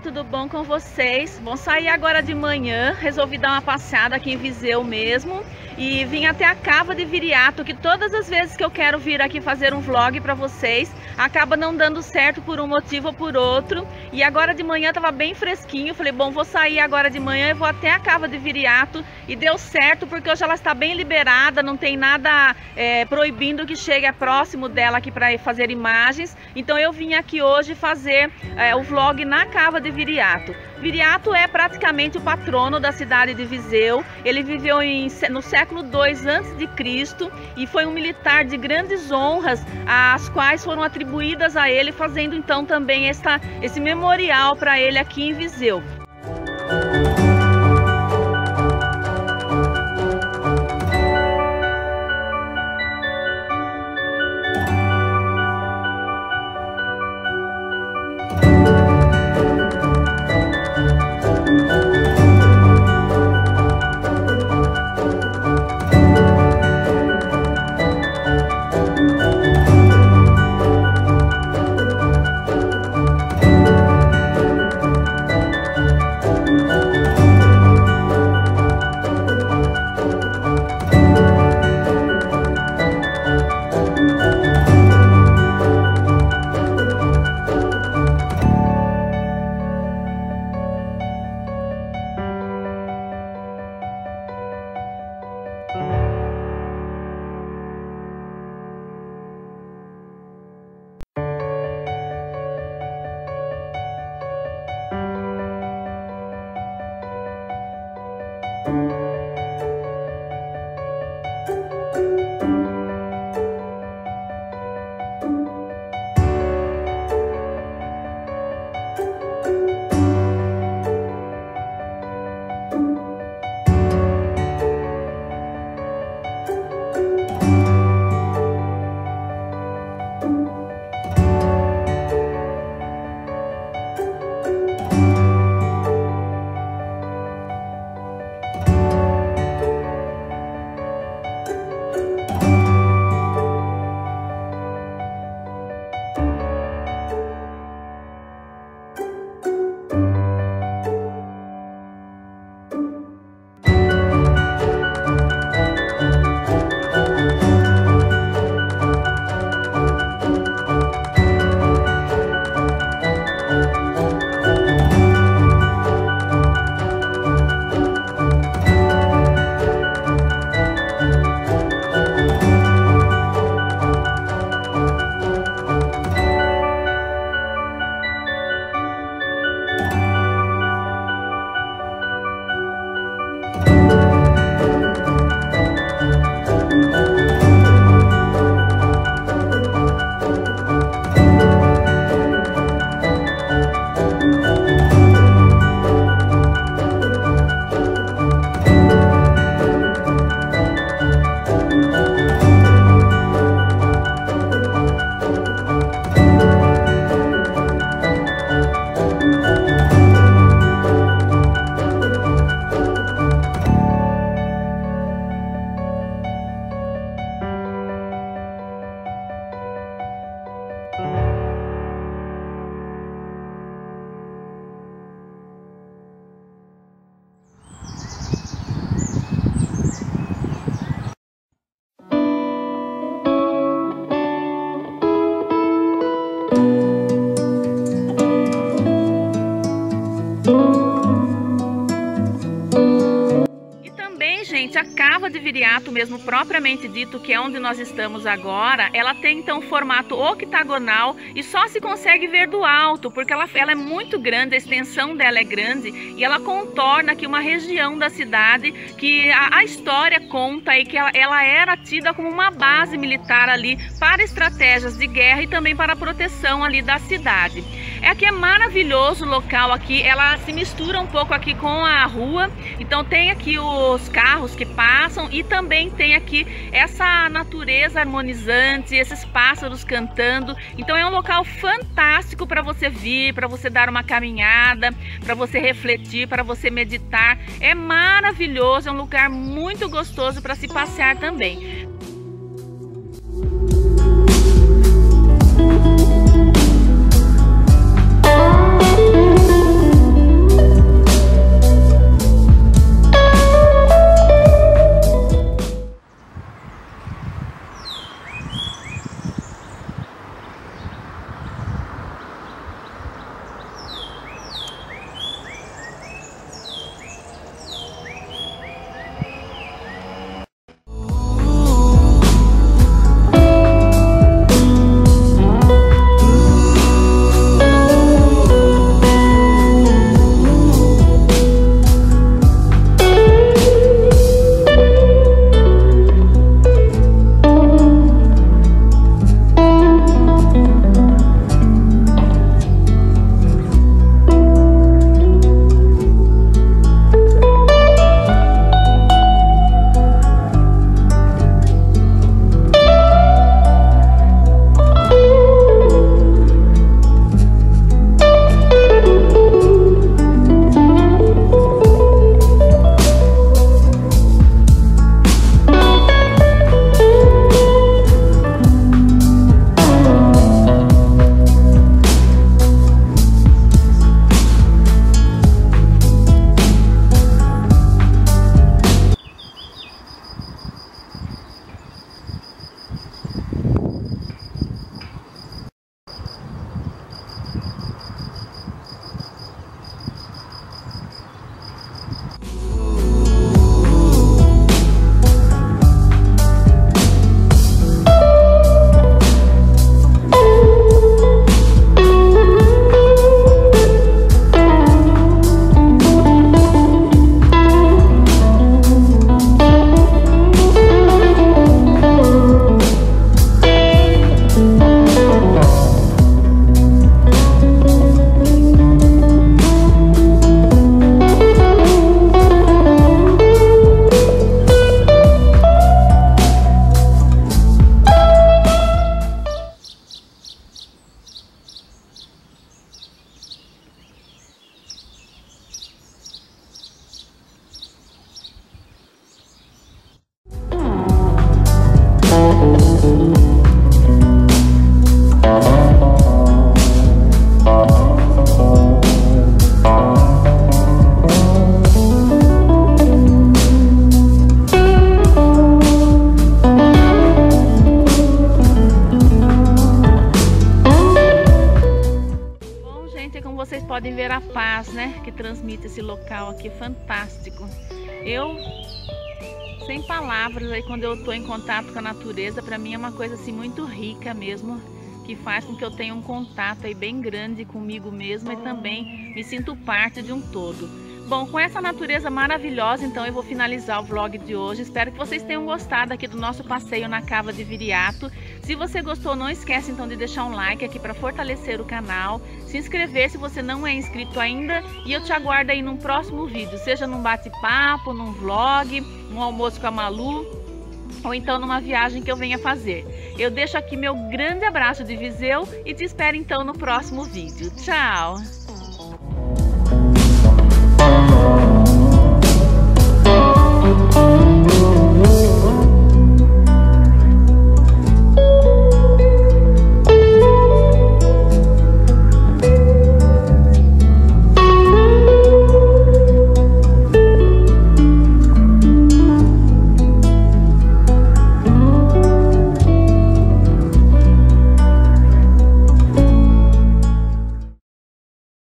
tudo bom com vocês? Vou sair agora de manhã, resolvi dar uma passeada aqui em Viseu mesmo e vim até a Cava de Viriato, que todas as vezes que eu quero vir aqui fazer um vlog para vocês, acaba não dando certo por um motivo ou por outro. E agora de manhã estava bem fresquinho, falei, bom, vou sair agora de manhã e vou até a Cava de Viriato e deu certo porque hoje ela está bem liberada, não tem nada é, proibindo que chegue próximo dela aqui para fazer imagens. Então eu vim aqui hoje fazer é, o vlog na Cava de Viriato. Viriato é praticamente o patrono da cidade de Viseu. Ele viveu em, no século II a.C. e foi um militar de grandes honras, as quais foram atribuídas a ele, fazendo então também esta, esse memorial para ele aqui em Viseu. A cava de viriato mesmo propriamente dito, que é onde nós estamos agora, ela tem então formato octagonal e só se consegue ver do alto, porque ela, ela é muito grande, a extensão dela é grande e ela contorna aqui uma região da cidade que a, a história conta aí que ela, ela era tida como uma base militar ali para estratégias de guerra e também para a proteção ali da cidade. É aqui é maravilhoso o local aqui, ela se mistura um pouco aqui com a rua, então tem aqui os carros que passam e também tem aqui essa natureza harmonizante, esses pássaros cantando. Então é um local fantástico para você vir, para você dar uma caminhada, para você refletir, para você meditar. É maravilhoso, é um lugar muito gostoso para se passear também. Né, que transmite esse local aqui fantástico. Eu sem palavras aí quando eu estou em contato com a natureza, para mim é uma coisa assim muito rica mesmo, que faz com que eu tenha um contato aí bem grande comigo mesma e também me sinto parte de um todo. Bom, com essa natureza maravilhosa, então eu vou finalizar o vlog de hoje. Espero que vocês tenham gostado aqui do nosso passeio na Cava de Viriato. Se você gostou, não esquece então de deixar um like aqui para fortalecer o canal, se inscrever se você não é inscrito ainda e eu te aguardo aí num próximo vídeo, seja num bate-papo, num vlog, num almoço com a Malu ou então numa viagem que eu venha fazer. Eu deixo aqui meu grande abraço de Viseu e te espero então no próximo vídeo. Tchau!